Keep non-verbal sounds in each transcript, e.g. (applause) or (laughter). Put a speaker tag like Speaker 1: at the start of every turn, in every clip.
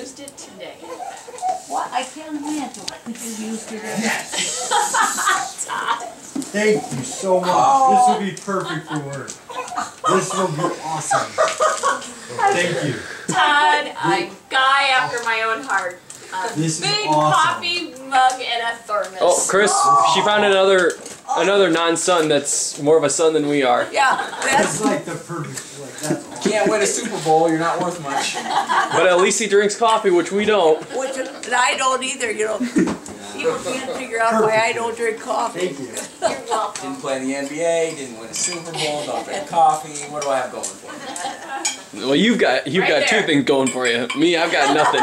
Speaker 1: used it today.
Speaker 2: What, I can't imagine what you used to do.
Speaker 3: Thank you so much. This will be perfect for work. This will be awesome. Thank you.
Speaker 1: Todd, a guy after my own heart. A
Speaker 3: This is
Speaker 1: big
Speaker 3: awesome.
Speaker 1: coffee mug and a thermos.
Speaker 4: Oh, Chris, she found another another non-son that's more of a son than we are.
Speaker 2: Yeah,
Speaker 3: That's
Speaker 2: that's,
Speaker 3: like the perfect, like, that's awesome. (laughs)
Speaker 5: Can't win a Super Bowl, you're not worth much.
Speaker 4: But at least he drinks coffee, which we don't.
Speaker 2: which, I don't either, you know. People can't figure out why I don't drink coffee.
Speaker 3: Thank you. (laughs)
Speaker 1: You're welcome.
Speaker 5: Didn't play in the NBA, didn't win a Super Bowl, don't drink coffee. What do I have going for me?
Speaker 4: Well, you've got you've
Speaker 1: Right
Speaker 4: got two things going for you. Me, I've got nothing.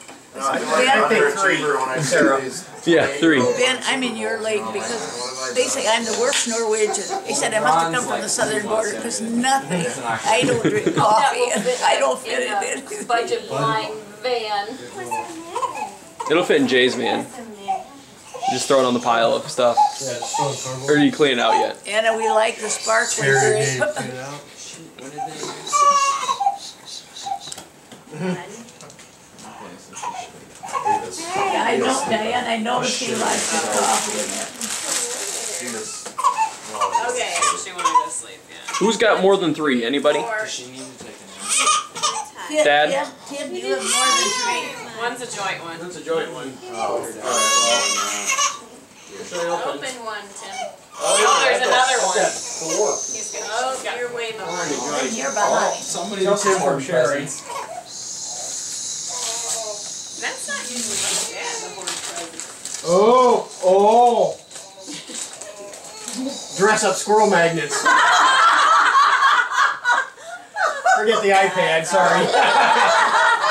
Speaker 4: (laughs)
Speaker 6: No, I
Speaker 2: Yeah, I
Speaker 3: think three.
Speaker 6: when I see
Speaker 3: Sarah.
Speaker 6: these.
Speaker 4: Yeah, three.
Speaker 2: Ben, I'm in your league because they say I'm the worst Norwegian. He said I must have come from the southern border because nothing, I don't drink (laughs) coffee and I don't
Speaker 1: in
Speaker 2: fit
Speaker 1: a
Speaker 2: it in.
Speaker 1: Budget blind van.
Speaker 4: It'll fit in Jay's man. Just throw it on the pile of stuff.
Speaker 3: Yeah, it's so incredible.
Speaker 4: Or did you clean it out yet?
Speaker 2: Anna, we like the sparkling
Speaker 3: Terry
Speaker 2: grape.
Speaker 3: Clean it out.
Speaker 5: When they
Speaker 2: Yeah, I know, Diane, I noticed he likes his coffee in it.
Speaker 1: Okay, she wanted to sleep, yeah.
Speaker 4: Who's got more than three? Anybody?
Speaker 1: Or
Speaker 5: She needed to take a nap.
Speaker 4: Dad?
Speaker 2: Tim, Tim, you have more than three.
Speaker 1: one's a joint one.
Speaker 3: That's a joint one.
Speaker 5: Oh, oh you're down.
Speaker 1: Open one, Tim. Oh, oh there's another one.
Speaker 3: Four.
Speaker 1: He's got, oh, got your way behind.
Speaker 2: And you're behind.
Speaker 5: Somebody else is
Speaker 3: from Sherry.
Speaker 5: presents.
Speaker 1: That's not usually like that, the board president.
Speaker 3: Oh, oh. Dress up squirrel magnets. Forget the iPad, sorry. (laughs)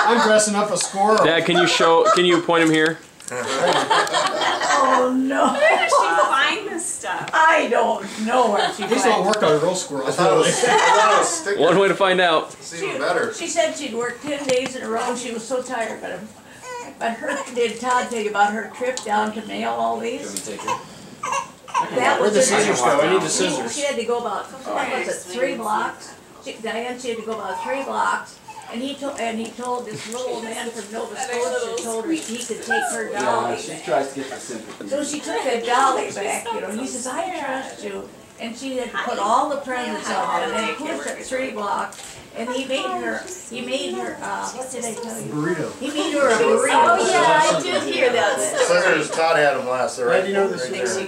Speaker 3: I'm dressing up a squirrel.
Speaker 4: Dad, can you show? Can you point him here?
Speaker 2: Oh, no.
Speaker 1: Where does she find this stuff?
Speaker 2: I don't know where she
Speaker 3: These don't work on real
Speaker 6: I
Speaker 3: squirrels,
Speaker 6: thought it was, I thought it was.
Speaker 4: One way to find out.
Speaker 6: It's even better.
Speaker 2: She said she'd worked ten days in a row, and she was so tired, but, but her, did Todd tell you about her trip down to mail all
Speaker 5: You want
Speaker 2: these?
Speaker 5: me to take it?
Speaker 2: That
Speaker 3: Where'd
Speaker 2: was
Speaker 3: the
Speaker 2: in-
Speaker 3: scissors go? I need the
Speaker 2: She,
Speaker 3: scissors.
Speaker 2: she had to go about, what was it, three blocks? She, Diane, she had to go about three blocks, and he told, and he told this little man from Nova Scotia, told her he could take her
Speaker 5: Yeah,
Speaker 2: dolly
Speaker 5: she
Speaker 2: back.
Speaker 5: tries to get the sympathy.
Speaker 2: So she took the dolly back, you know, he says, I trust you. And she had put all the presents on, and then pushed her three blocks. And he made her, he made her, uh, what did I tell you?
Speaker 3: Burrito.
Speaker 2: He made her a burrito.
Speaker 1: Oh, yeah, I did hear that.
Speaker 6: Scissors, Todd had them last, they're
Speaker 3: How
Speaker 6: right,
Speaker 3: do you know this
Speaker 6: right
Speaker 3: is
Speaker 6: there.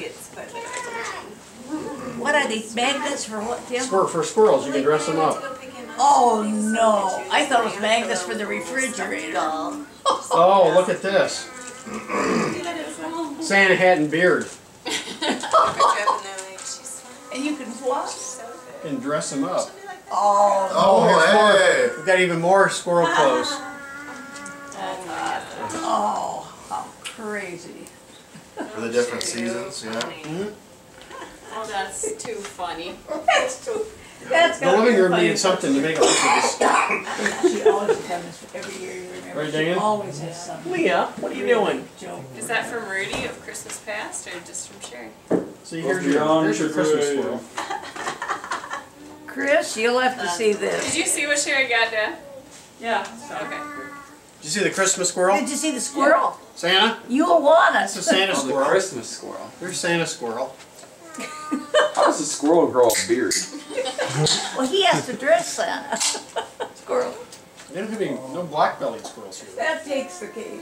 Speaker 2: What are these magnets for what, Tim?
Speaker 3: Squirrel for squirrels, you can dress them up.
Speaker 2: Oh, no, I thought it was magnets for the refrigerator.
Speaker 3: Oh, look at this. Santa hat and beard. (laughs)
Speaker 2: And you can what?
Speaker 3: And dress them up.
Speaker 2: Oh,
Speaker 6: Oh,
Speaker 3: here's more.
Speaker 6: hey.
Speaker 3: We've got even more squirrel clothes.
Speaker 2: oh, how crazy.
Speaker 6: For the different seasons, yeah. Hmm?
Speaker 1: Oh, that's too funny. (laughs)
Speaker 2: That's too, that's
Speaker 3: The
Speaker 2: gotta be
Speaker 3: living room
Speaker 2: funny.
Speaker 3: needed something to make it look like this.
Speaker 2: She always has done this every year, you remember.
Speaker 3: Right,
Speaker 2: She always has something.
Speaker 4: Leah, what are you doing?
Speaker 2: Joke.
Speaker 1: Is that from Rudy of Christmas Past or just from Sherry?
Speaker 3: See, here's your, here's your Christmas squirrel.
Speaker 2: Chris, you'll have to see this.
Speaker 1: Did you see what Sherry got, Dad? Yeah. Okay.
Speaker 3: Did you see the Christmas squirrel?
Speaker 2: Did you see the squirrel?
Speaker 3: Santa?
Speaker 2: You'll want
Speaker 3: That's a
Speaker 2: us.
Speaker 3: Santa
Speaker 5: Oh, the
Speaker 3: squirrel.
Speaker 5: Christmas squirrel.
Speaker 3: There's Santa squirrel. (laughs)
Speaker 5: How does a squirrel grow a beard? (laughs)
Speaker 2: Well, he has to dress Santa. (laughs) Squirrel.
Speaker 3: They don't have any, no black-bellied squirrels here.
Speaker 2: That takes the cake.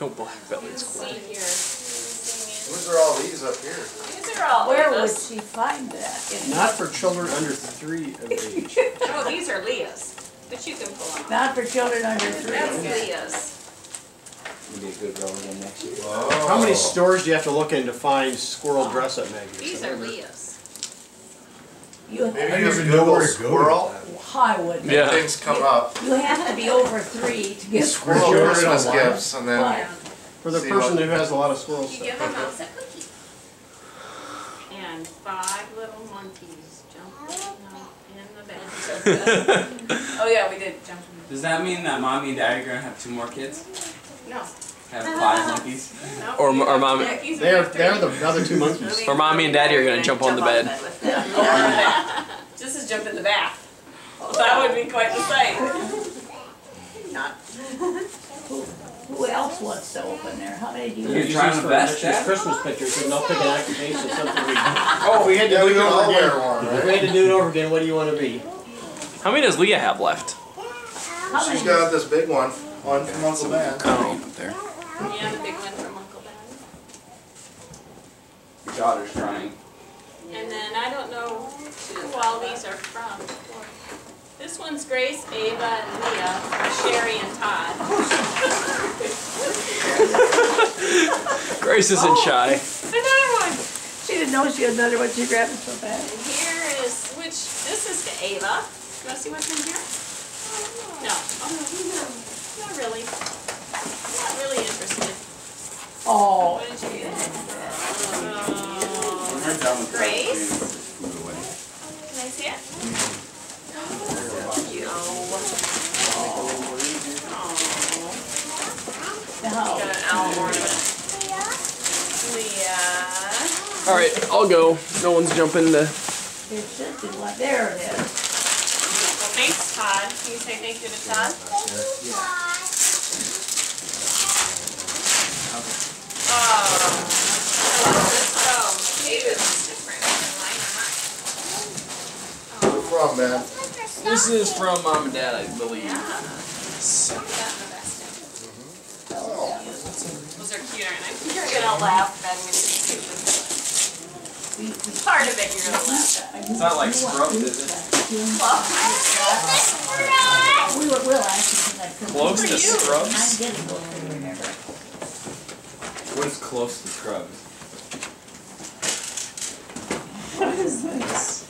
Speaker 4: No black bellied
Speaker 1: See here.
Speaker 6: Whose are all these up here?
Speaker 1: These are all
Speaker 2: Where would she find that?
Speaker 3: Not for children under three of age.
Speaker 1: Oh, these are Leah's. But you can pull them.
Speaker 2: Not for children under
Speaker 1: That's
Speaker 2: three.
Speaker 1: Leah's.
Speaker 5: You'll be a good girl again next year.
Speaker 6: Oh.
Speaker 3: How many stores do you have to look in to find squirrel uh, dress-up magazines?
Speaker 1: These are Leah's.
Speaker 2: You,
Speaker 6: Maybe
Speaker 3: I
Speaker 6: you
Speaker 3: don't
Speaker 6: just Google
Speaker 3: to go with
Speaker 6: squirrel,
Speaker 2: I would.
Speaker 4: Yeah.
Speaker 6: things come up.
Speaker 2: You have to be over three to get
Speaker 6: Squirrel Christmas gifts, and then,
Speaker 2: Why?
Speaker 3: For the
Speaker 6: See
Speaker 3: person who has a lot of squirrel
Speaker 1: You
Speaker 3: stuff.
Speaker 1: give a mouse a cookie. And five little monkeys jumping oh. in the bed. (laughs) Oh, yeah, we did jump in the bed.
Speaker 5: Does that mean that mommy and daddy are gonna have two more kids?
Speaker 1: the No.
Speaker 5: Have five monkeys?
Speaker 1: no,
Speaker 4: Or- or
Speaker 1: got
Speaker 4: mom-
Speaker 1: and
Speaker 3: They're, they're the other two monkeys.
Speaker 4: Or mommy and daddy are gonna jump on the bed. (laughs)
Speaker 1: Just as jump in the bath. That would be quite the sight. (laughs)
Speaker 2: not. Who, who else wants to open there? How many do you?
Speaker 5: You're trying
Speaker 7: these
Speaker 5: to best,
Speaker 7: next year's
Speaker 5: Dad?
Speaker 7: Christmas pictures, and I'll pick an occupation, something we. (laughs) Oh, we had to
Speaker 6: Yeah,
Speaker 7: do
Speaker 6: we
Speaker 7: it
Speaker 6: can all
Speaker 7: over
Speaker 6: wear
Speaker 7: again.
Speaker 6: one,
Speaker 7: If we
Speaker 6: right?
Speaker 7: had to do it over again, what do you wanna be?
Speaker 4: How many does Leah have left?
Speaker 2: How
Speaker 6: She's
Speaker 2: many?
Speaker 6: got this big one, one from Uncle Ben.
Speaker 4: Oh, up there.
Speaker 1: Yeah, the big one from Uncle Ben.
Speaker 5: Your daughter's trying.
Speaker 1: And then I don't know who all these are from. This one's Grace, Ava, and Leah, Sherry, and Todd. (laughs)
Speaker 4: Grace isn't oh, shy. (laughs)
Speaker 1: Another one.
Speaker 2: She didn't know she had another one, she grabbed it so
Speaker 1: bad.
Speaker 2: And
Speaker 1: here is, which, this is to Ava. You wanna see what's in here? Oh, no. Oh, no, not really. Not really interested.
Speaker 2: Oh,
Speaker 1: What did you get? Oh,
Speaker 5: We're done with that.
Speaker 1: Grace? Can I see it?
Speaker 2: The.
Speaker 1: Got an owl ornament. Leah.
Speaker 4: All right, I'll go. No one's jumping the.
Speaker 2: It should be one, there it is.
Speaker 1: Well, thanks, Todd. Can you say thank you to Todd? Oh. Let's go. Ava's different than mine.
Speaker 6: Where from, Ben?
Speaker 4: This is from mom and dad, I believe.
Speaker 1: Yeah. Got the best in.
Speaker 6: Oh,
Speaker 1: Those are cute, aren't they? You're gonna laugh, Ben, when you see this.
Speaker 2: We- we-
Speaker 1: Part of it, you're gonna laugh.
Speaker 4: It's not like scrubbed, is it?
Speaker 2: Oh we will, we'll actually connect. 'cause
Speaker 4: Close to
Speaker 1: you.
Speaker 4: scrubs.
Speaker 2: I'm getting remember.
Speaker 5: What is close to scrubs?
Speaker 1: I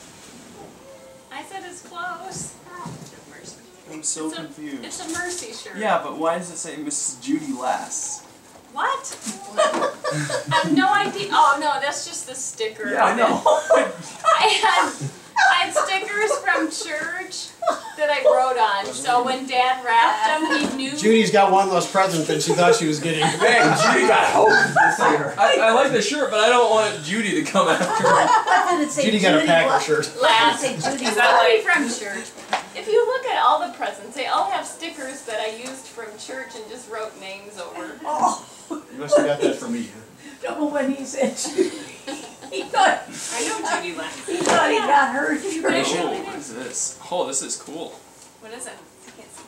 Speaker 8: I'm so
Speaker 1: It's a-
Speaker 8: confused.
Speaker 1: It's a mercy shirt.
Speaker 8: Yeah, but why does it say Mrs. Judy Lass?
Speaker 1: What? (laughs) I have no idea. Oh no, that's just the sticker.
Speaker 8: Yeah, I know. (laughs)
Speaker 1: I had I had stickers from church that I wrote on. So when Dad wrapped them, he knew.
Speaker 7: Judy's got one less present than she thought she was getting. (laughs)
Speaker 5: Man, Judy got hope this year.
Speaker 4: I, I like the shirt, but I don't want Judy to come after.
Speaker 2: What, what did it say?
Speaker 7: Judy got a Packer shirt.
Speaker 2: What did it
Speaker 1: Last.
Speaker 2: say Judy
Speaker 1: Is
Speaker 2: what?
Speaker 1: that like from church? If you look at all the presents, they all have stickers that I used from church and just wrote names over. (laughs)
Speaker 2: Oh,
Speaker 7: You must have got that from me.
Speaker 2: no, when he said Judy, he thought,
Speaker 1: I know Judy last.
Speaker 2: he thought he got her shirt.
Speaker 4: Oh, what is this? Oh, this is cool.
Speaker 1: What is it? I can't see.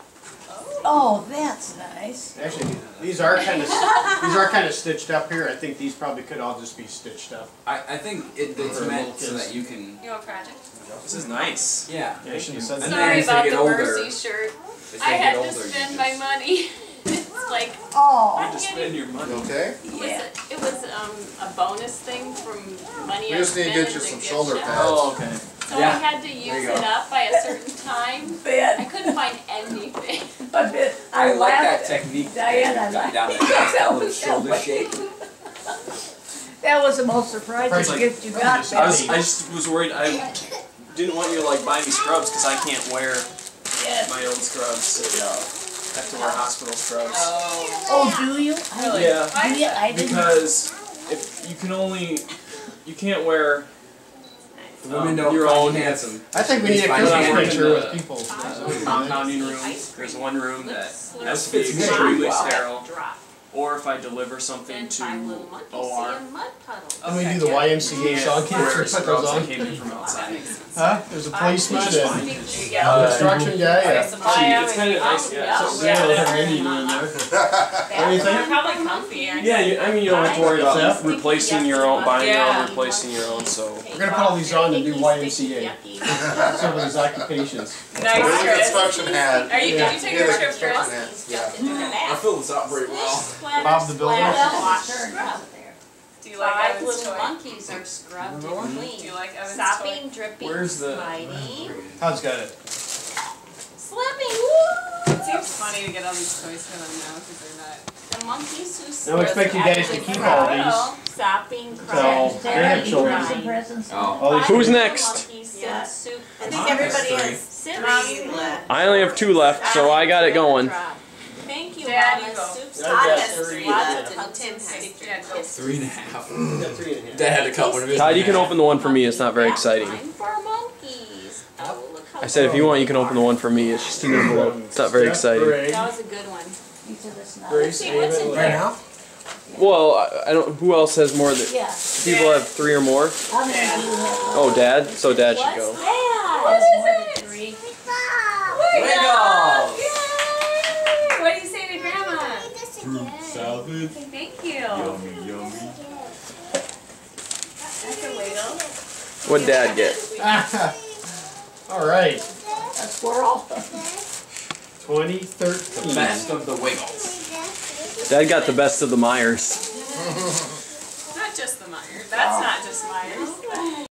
Speaker 2: Oh, that's nice.
Speaker 7: Actually, these are kind of these are kind of stitched up here. I think these probably could all just be stitched up.
Speaker 5: I, I think it, it's meant so that you can.
Speaker 1: You know, project.
Speaker 4: This is nice.
Speaker 5: Yeah.
Speaker 7: Yeah, should have said that.
Speaker 1: Sorry about the
Speaker 5: older-
Speaker 1: mercy shirt. I had
Speaker 5: get
Speaker 1: to spend
Speaker 5: just-
Speaker 1: my money. (laughs) it's like
Speaker 2: Oh,
Speaker 4: Way to spend your money.
Speaker 6: you okay?
Speaker 1: it was,
Speaker 2: Yeah.
Speaker 1: it was um, a bonus thing from money
Speaker 6: We just need to get you
Speaker 1: at the
Speaker 6: some
Speaker 1: gift
Speaker 6: shoulder
Speaker 1: shop.
Speaker 6: pads.
Speaker 4: Oh, okay.
Speaker 1: So I had to use it up by a certain time. (laughs) I couldn't find anything. (laughs)
Speaker 2: but Ben,
Speaker 5: I
Speaker 2: I
Speaker 5: like that technique.
Speaker 2: Diana,
Speaker 5: that got down there.
Speaker 2: that
Speaker 5: That
Speaker 2: was-
Speaker 5: shoulder shake.
Speaker 2: That was the most surprising
Speaker 7: Price-
Speaker 2: gift you got,
Speaker 7: I
Speaker 4: I was, I just was worried. I didn't want you to like buy me scrubs because I can't wear
Speaker 2: Yes.
Speaker 4: my own scrubs. I have to wear hospital scrubs.
Speaker 2: Oh, do you? I
Speaker 1: Really?
Speaker 4: Yeah.
Speaker 2: Do? I.
Speaker 4: Because if you can only, you can't wear
Speaker 5: The women
Speaker 4: um,
Speaker 5: don't
Speaker 4: your
Speaker 5: find
Speaker 4: own
Speaker 5: you handsome.
Speaker 7: I think we need a
Speaker 5: Fine,
Speaker 7: Christmas
Speaker 5: yeah.
Speaker 7: picture with
Speaker 4: Yeah.
Speaker 7: people.
Speaker 4: compounding room. There's one room that has to be extremely
Speaker 5: Wow.
Speaker 4: sterile.
Speaker 1: Drop.
Speaker 4: Or if I deliver something
Speaker 1: And
Speaker 4: to
Speaker 1: five little monkeys oh,
Speaker 4: OR,
Speaker 1: see a mud puddle.
Speaker 7: When we do the YMCA song,
Speaker 4: wear
Speaker 7: can't put
Speaker 4: scrubs
Speaker 7: those
Speaker 4: that
Speaker 7: on.
Speaker 4: came in from outside.
Speaker 7: Huh? There's a policeman
Speaker 4: Which is
Speaker 7: and
Speaker 4: fine.
Speaker 1: There you uh,
Speaker 7: a
Speaker 1: go.
Speaker 7: construction guy.
Speaker 1: Okay,
Speaker 7: and-
Speaker 1: some
Speaker 4: Gee,
Speaker 1: bio
Speaker 4: it's
Speaker 1: and-
Speaker 4: kinda nice,
Speaker 1: oh,
Speaker 4: yeah.
Speaker 7: So yeah, we'll have an Indian in there. (laughs)
Speaker 1: What
Speaker 7: do you think?
Speaker 1: They're probably comfy, aren't
Speaker 4: Yeah, you, I mean you don't have to worry about
Speaker 7: Yeah.
Speaker 4: replacing your own, buying your
Speaker 1: Yeah.
Speaker 4: own, replacing your own. So
Speaker 7: We're gonna put all these on the new YMCA. Some of these occupations.
Speaker 1: Nice,
Speaker 6: Where's the
Speaker 1: Chris.
Speaker 6: construction hat?
Speaker 1: Are you,
Speaker 7: Yeah.
Speaker 1: did you take a
Speaker 6: the
Speaker 1: picture of Chris?
Speaker 6: yeah. Mm-hmm.
Speaker 5: I fill this out pretty well.
Speaker 7: Bob the Builder.
Speaker 1: splatter,
Speaker 2: Well,
Speaker 1: wash.
Speaker 2: turned out there.
Speaker 1: Do you like
Speaker 9: Five
Speaker 1: Evan's
Speaker 9: little
Speaker 1: toy?
Speaker 9: monkeys are scrubbed and clean.
Speaker 1: Do you like Evan's
Speaker 9: Stopping, dripping,
Speaker 4: Where's the-
Speaker 9: sliding,
Speaker 7: Todd's got it.
Speaker 9: slipping, woo!
Speaker 1: It seems funny to get all these toys for them now because they're not.
Speaker 9: The monkeys who
Speaker 7: Now
Speaker 9: slip
Speaker 7: we expect you guys to keep all these.
Speaker 9: Stopping,
Speaker 7: So,
Speaker 9: crying,
Speaker 7: they're gonna
Speaker 2: Sarah,
Speaker 7: show
Speaker 2: you
Speaker 7: them.
Speaker 2: bring some presents?
Speaker 5: Oh.
Speaker 4: Who's next?
Speaker 1: Yeah. I
Speaker 9: think
Speaker 5: everybody has
Speaker 9: Three left.
Speaker 4: I only have two left, so I got it going.
Speaker 9: Thank you,
Speaker 1: Dad,
Speaker 9: Mama. Soup's
Speaker 7: I've
Speaker 9: Todd has
Speaker 7: three.
Speaker 9: three left
Speaker 7: Yeah.
Speaker 9: Tim three.
Speaker 1: Yeah, go.
Speaker 5: Three and a half.
Speaker 7: We (laughs) got three and a half.
Speaker 5: Dad had to cut one of his.
Speaker 4: Todd, you can open the one for me. It's not very exciting.
Speaker 9: Time for monkeys. Look
Speaker 4: I said, if you want, you can open the one for me. It's just an envelope. It's not very exciting.
Speaker 1: That was a good one.
Speaker 2: He said it's not.
Speaker 7: Grace,
Speaker 1: See,
Speaker 7: Ava,
Speaker 6: Right now?
Speaker 4: Well, I, I don't. Who else has more than?
Speaker 2: Yeah,
Speaker 4: People have three or more.
Speaker 2: how many do you have?
Speaker 4: Oh, Dad. So Dad should go.
Speaker 1: What is it?
Speaker 2: Three.
Speaker 5: Wiggles!
Speaker 1: Yay! What do you say to Grandma?
Speaker 3: Fruit salad.
Speaker 1: Thank you.
Speaker 3: Yummy, yummy.
Speaker 1: That's a wiggle.
Speaker 4: What Dad get? (laughs)
Speaker 7: All right,
Speaker 2: A squirrel.
Speaker 7: twenty
Speaker 5: The best of the Wiggles.
Speaker 4: Dad got the best of the Myers. (laughs)
Speaker 1: Not just the Myers. That's not just Myers.